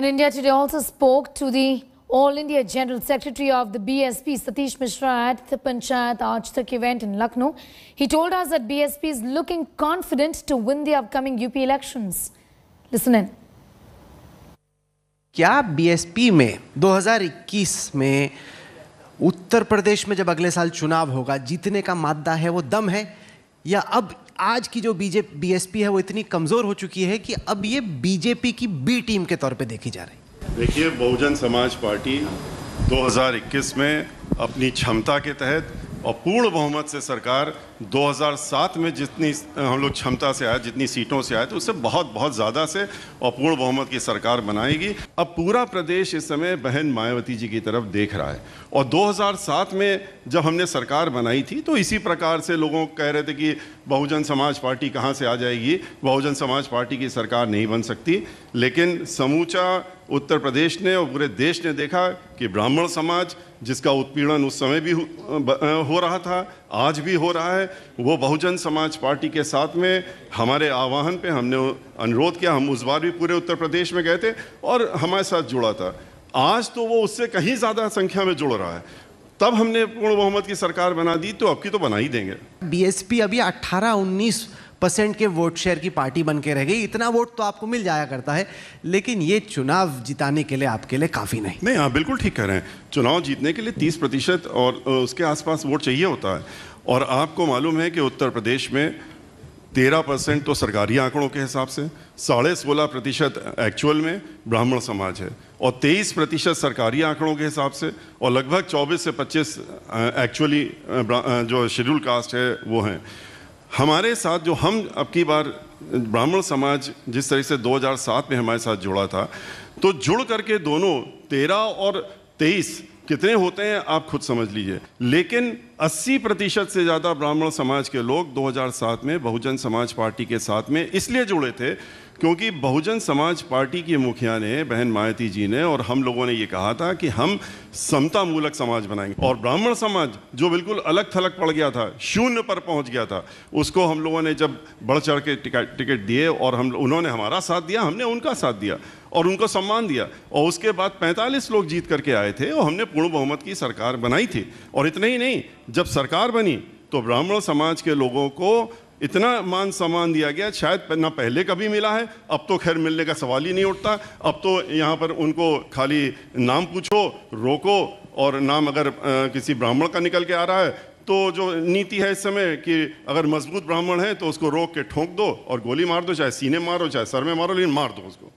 And India Today also spoke to the All India General Secretary of the BSP, Satish Mishra, at the Panchayat Aaj event in Lucknow. He told us that BSP is looking confident to win the upcoming UP elections. Listen in. क्या BSP में 2021 में उत्तर प्रदेश में जब अगले साल चुनाव होगा जीतने का मादा है वो दम है या अब आज की जो बीजेपी बीएसपी है वो इतनी कमज़ोर हो चुकी है कि अब ये बीजेपी की बी टीम के तौर पे देखी जा रही है। देखिए, बहुजन समाज पार्टी 2021 में अपनी क्षमता के तहत और पूर्ण बहुमत से सरकार 2007 में जितनी हम लोग क्षमता से आए, जितनी सीटों से आए तो उससे बहुत बहुत ज़्यादा से और पूर्ण बहुमत की सरकार बनाएगी। अब पूरा प्रदेश इस समय बहन मायावती जी की तरफ़ देख रहा है। और 2007 में जब हमने सरकार बनाई थी तो इसी प्रकार से लोगों कह रहे थे कि बहुजन समाज पार्टी कहाँ से आ जाएगी? बहुजन समाज पार्टी की सरकार नहीं बन सकती। लेकिन समूचा उत्तर प्रदेश ने और पूरे देश ने देखा कि ब्राह्मण समाज, जिसका उत्पीड़न उस समय भी हो रहा था, आज भी हो रहा है, वो बहुजन समाज पार्टी के साथ में हमारे आह्वान पे हमने अनुरोध किया, हम उस बार भी पूरे उत्तर प्रदेश में गए थे और हमारे साथ जुड़ा था। आज तो वो उससे कहीं ज़्यादा संख्या में जुड़ रहा है। तब हमने पूर्ण बहुमत की सरकार बना दी तो अब की तो बना ही देंगे। बीएसपी अभी 18-19 परसेंट के वोट शेयर की पार्टी बन के रह गई। इतना वोट तो आपको मिल जाया करता है, लेकिन ये चुनाव जिताने के लिए आपके लिए काफ़ी नहीं। नहीं आप बिल्कुल ठीक कह रहे हैं। चुनाव जीतने के लिए तीस प्रतिशत और उसके आसपास वोट चाहिए होता है। और आपको मालूम है कि उत्तर प्रदेश में तेरह परसेंट तो सरकारी आंकड़ों के हिसाब से, साढ़े सोलह प्रतिशत एक्चुअल में ब्राह्मण समाज है और तेईस प्रतिशत सरकारी आंकड़ों के हिसाब से और लगभग चौबीस से पच्चीस एक्चुअली जो शेड्यूल कास्ट है वो हैं। हमारे साथ जो हम अब की बार ब्राह्मण समाज जिस तरह से 2007 में हमारे साथ जुड़ा था तो जुड़ करके दोनों तेरह और तेईस कितने होते हैं आप खुद समझ लीजिए। लेकिन 80 प्रतिशत से ज़्यादा ब्राह्मण समाज के लोग 2007 में बहुजन समाज पार्टी के साथ में इसलिए जुड़े थे क्योंकि बहुजन समाज पार्टी की मुखिया ने, बहन मायावती जी ने और हम लोगों ने ये कहा था कि हम समता मूलक समाज बनाएँगे। और ब्राह्मण समाज जो बिल्कुल अलग थलग पड़ गया था, शून्य पर पहुँच गया था, उसको हम लोगों ने जब बढ़ चढ़ के टिकट दिए और हम, उन्होंने हमारा साथ दिया, हमने उनका साथ दिया और उनको सम्मान दिया और उसके बाद 45 लोग जीत करके आए थे और हमने पूर्ण बहुमत की सरकार बनाई थी। और इतना ही नहीं जब सरकार बनी तो ब्राह्मण समाज के लोगों को इतना मान सम्मान दिया गया शायद ना पहले कभी मिला है। अब तो खैर मिलने का सवाल ही नहीं उठता। अब तो यहाँ पर उनको खाली नाम पूछो रोको और नाम अगर आ, किसी ब्राह्मण का निकल के आ रहा है तो जो नीति है इस समय कि अगर मज़बूत ब्राह्मण है तो उसको रोक के ठोंक दो और गोली मार दो चाहे सीने मारो चाहे सर में मारो लेकिन मार दो उसको।